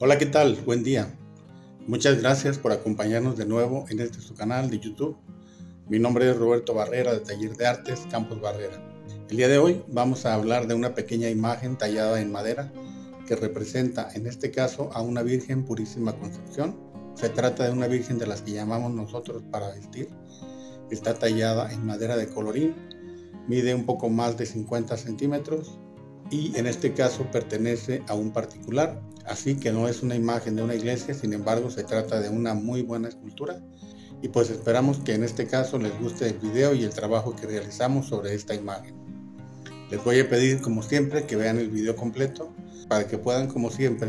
Hola, ¿qué tal? Buen día. Muchas gracias por acompañarnos de nuevo en este su canal de YouTube. Mi nombre es Roberto Barrera de Taller de Artes Campos Barrera. El día de hoy vamos a hablar de una pequeña imagen tallada en madera que representa en este caso a una Virgen Purísima Concepción. Se trata de una Virgen de las que llamamos nosotros para vestir. Está tallada en madera de colorín, mide un poco más de 50 centímetros y en este caso pertenece a un particular, así que no es una imagen de una iglesia, sin embargo se trata de una muy buena escultura y pues esperamos que en este caso les guste el video y el trabajo que realizamos sobre esta imagen. Les voy a pedir como siempre que vean el video completo para que puedan como siempre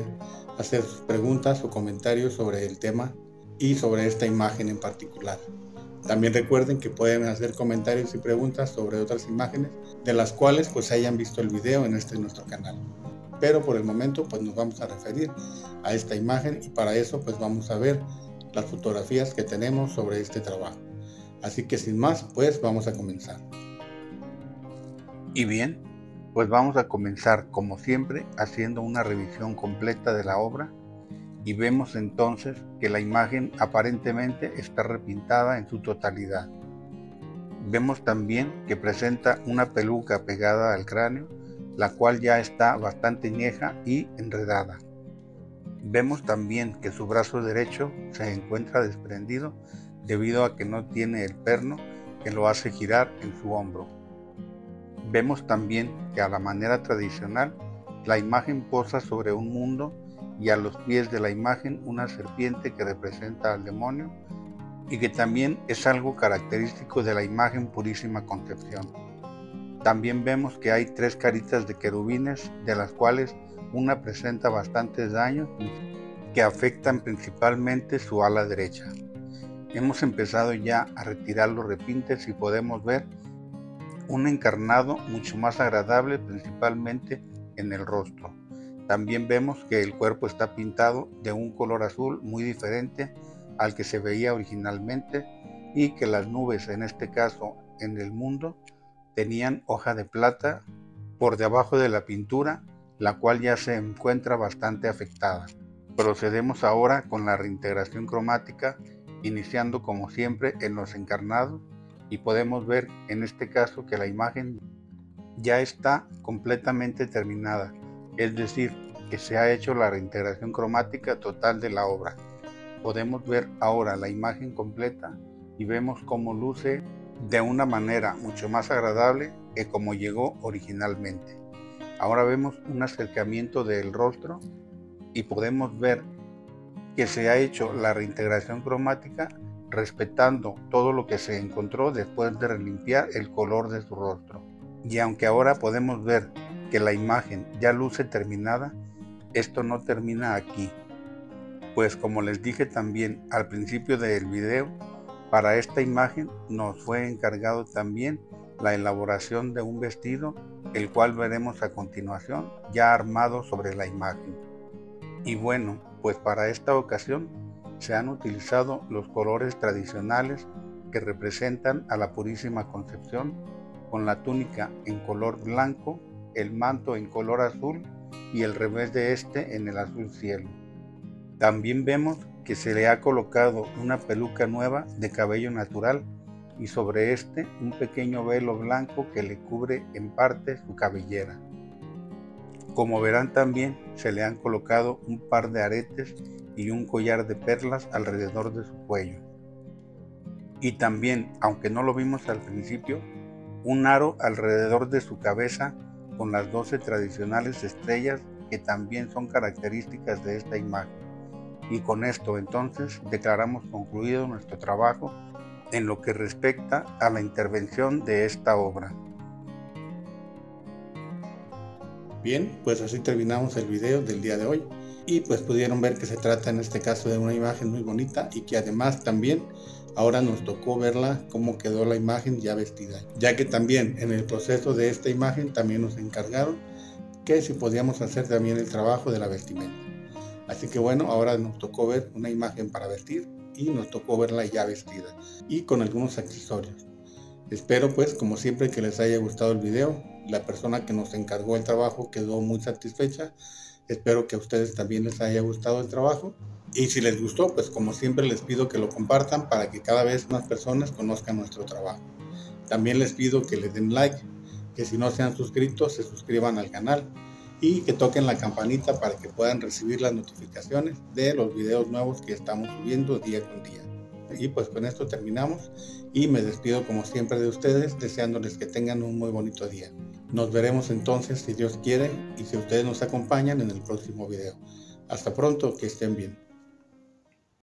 hacer sus preguntas o comentarios sobre el tema y sobre esta imagen en particular. También recuerden que pueden hacer comentarios y preguntas sobre otras imágenes de las cuales pues hayan visto el video en este nuestro canal. Pero por el momento pues nos vamos a referir a esta imagen y para eso pues vamos a ver las fotografías que tenemos sobre este trabajo. Así que sin más pues vamos a comenzar. Y bien, pues vamos a comenzar como siempre haciendo una revisión completa de la obra y vemos entonces que la imagen aparentemente está repintada en su totalidad. Vemos también que presenta una peluca pegada al cráneo, la cual ya está bastante vieja y enredada. Vemos también que su brazo derecho se encuentra desprendido debido a que no tiene el perno que lo hace girar en su hombro. Vemos también que a la manera tradicional la imagen posa sobre un mundo y a los pies de la imagen una serpiente que representa al demonio y que también es algo característico de la imagen Purísima Concepción. También vemos que hay tres caritas de querubines, de las cuales una presenta bastantes daños que afectan principalmente su ala derecha. Hemos empezado ya a retirar los repintes y podemos ver un encarnado mucho más agradable principalmente en el rostro. También vemos que el cuerpo está pintado de un color azul muy diferente al que se veía originalmente y que las nubes, en este caso en el mundo, tenían hoja de plata por debajo de la pintura, la cual ya se encuentra bastante afectada. Procedemos ahora con la reintegración cromática, iniciando como siempre en los encarnados y podemos ver en este caso que la imagen ya está completamente terminada es decir, que se ha hecho la reintegración cromática total de la obra. Podemos ver ahora la imagen completa y vemos cómo luce de una manera mucho más agradable que como llegó originalmente. Ahora vemos un acercamiento del rostro y podemos ver que se ha hecho la reintegración cromática respetando todo lo que se encontró después de relimpiar el color de su rostro. Y aunque ahora podemos ver que la imagen ya luce terminada, esto no termina aquí. Pues como les dije también al principio del video, para esta imagen nos fue encargado también la elaboración de un vestido, el cual veremos a continuación ya armado sobre la imagen. Y bueno, pues para esta ocasión se han utilizado los colores tradicionales que representan a la Purísima Concepción con la túnica en color blanco el manto en color azul y el revés de este en el azul cielo. También vemos que se le ha colocado una peluca nueva de cabello natural y sobre este un pequeño velo blanco que le cubre en parte su cabellera. Como verán también se le han colocado un par de aretes y un collar de perlas alrededor de su cuello. Y también, aunque no lo vimos al principio, un aro alrededor de su cabeza con las 12 tradicionales estrellas que también son características de esta imagen. Y con esto entonces declaramos concluido nuestro trabajo en lo que respecta a la intervención de esta obra. Bien, pues así terminamos el video del día de hoy y pues pudieron ver que se trata en este caso de una imagen muy bonita y que además también ahora nos tocó verla cómo quedó la imagen ya vestida, ya que también en el proceso de esta imagen también nos encargaron que si podíamos hacer también el trabajo de la vestimenta. Así que bueno, ahora nos tocó ver una imagen para vestir y nos tocó verla ya vestida y con algunos accesorios. Espero pues como siempre que les haya gustado el video, la persona que nos encargó el trabajo quedó muy satisfecha Espero que a ustedes también les haya gustado el trabajo. Y si les gustó, pues como siempre les pido que lo compartan para que cada vez más personas conozcan nuestro trabajo. También les pido que le den like, que si no se han suscrito, se suscriban al canal y que toquen la campanita para que puedan recibir las notificaciones de los videos nuevos que estamos subiendo día con día. Y pues con esto terminamos y me despido como siempre de ustedes deseándoles que tengan un muy bonito día. Nos veremos entonces si Dios quiere y si ustedes nos acompañan en el próximo video. Hasta pronto, que estén bien.